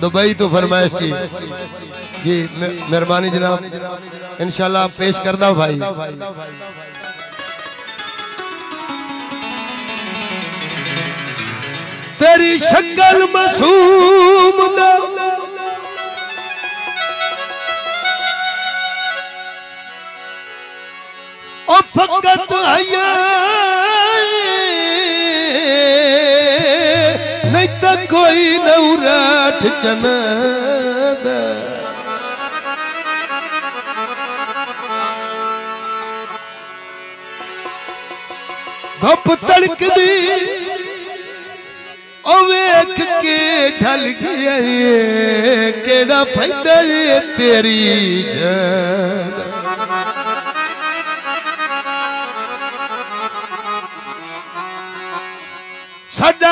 Dubai तो फरमाइश की। जी मेहरबानी जनाब। इंशाल्लाह पेश करदा भाई। तेरी शक्ल मासूम ओ फकत हया नौराठ चनदा धप तड़कदी ओ वेख के ढल गया ये केड़ा फायदा ये तेरी जान ਸਾਡਾ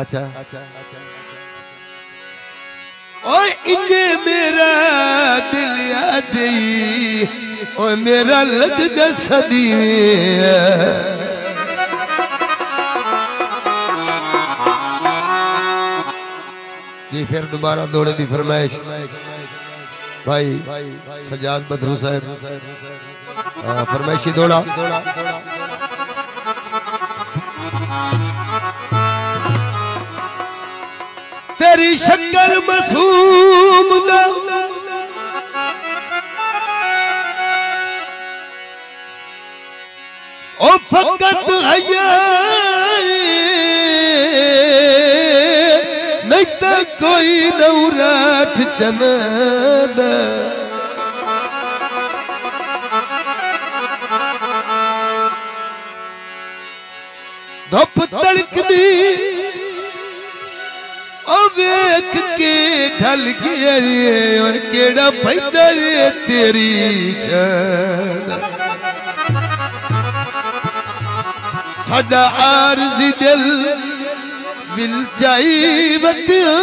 अच्छा। ओए इन्ने मेरा दिल याद ओ मेरा लगदा सदी जी फिर दोबारा दौड़े दी फरमाइश। भाई सजाद बदरू साहब। फरमाइशी दौड़ा। शक्ल मासूम हया। नहीं तो कोई चनदा। धुप तड़कदी के ढल गया ये और केड़ा फायदा ये तेरी छादा साडा आरज़ी दिल विल जाई वतिया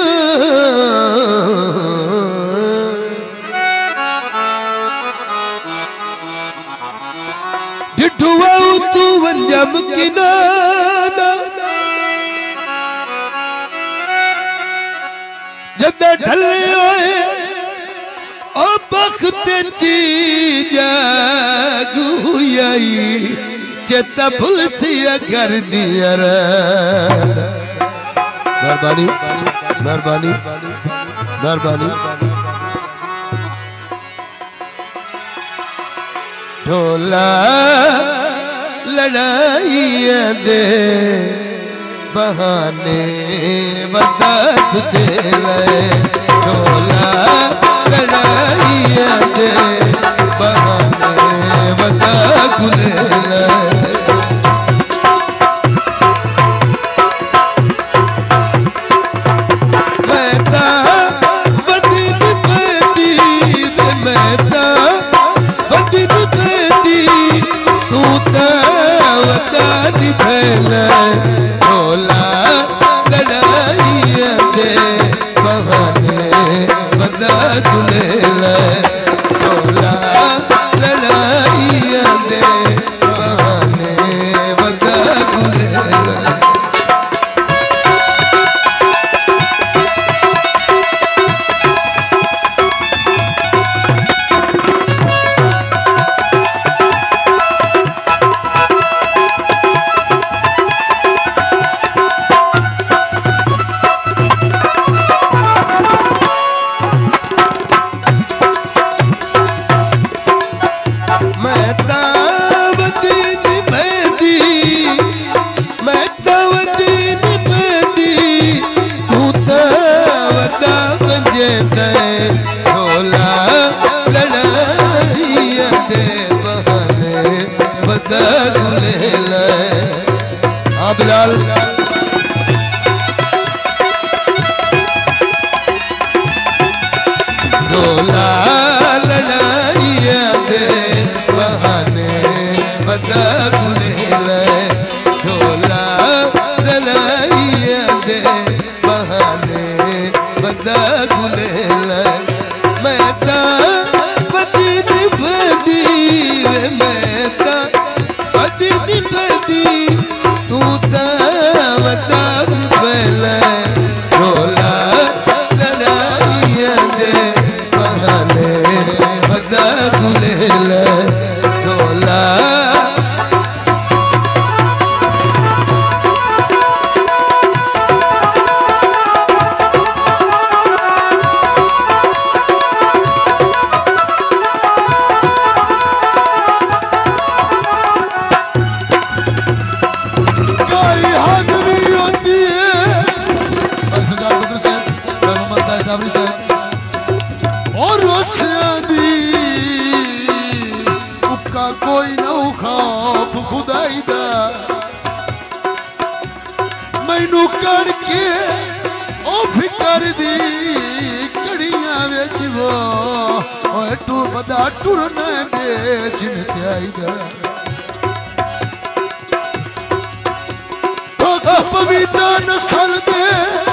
डिठुआ तू वंजम किनाना बख्त ची जागू आई चेता भूल सिया कर दिया रे मेहरबानी मेहरबानी मेहरबानी। ढोला लड़ाइया दे बहाने बता सुचेले ढोला खुले हाँ बिलाल। डोला ਨਾਵਰੀ ਸਾਹਿਬ ਔਰ ਰੋਸਿਆ ਦੀ ਉੱਕਾ ਕੋਈ ਨਾ ਖਾਫ ਖੁਦਾਈ ਦਾ। ਮੈਨੂੰ ਕੜ ਕੇ ਉਹ ਫਿਕਰ ਦੀ ਚੜੀਆਂ ਵਿੱਚ ਵੋ। ਓਏ ਟੁਰਦਾ ਟੁਰਨਾ ਬੇਚਨ ਪਿਆਈ ਦਾ। ਪਵਿੱਤਰ ਨਸਲ ਦੇ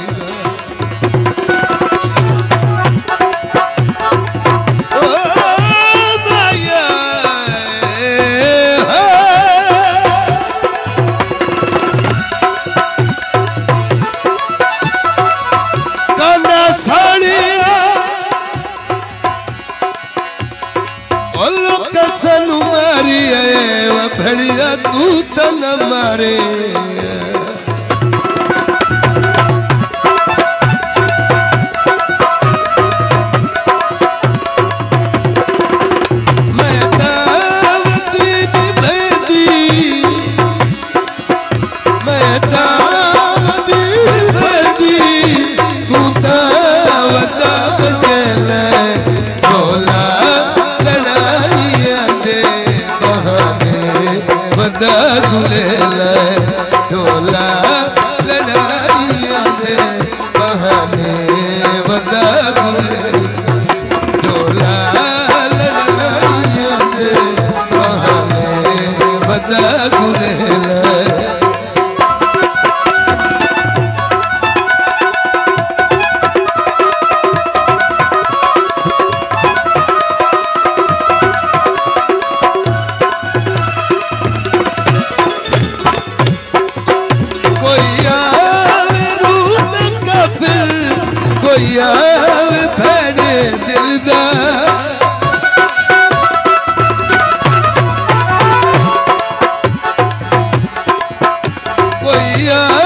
yeah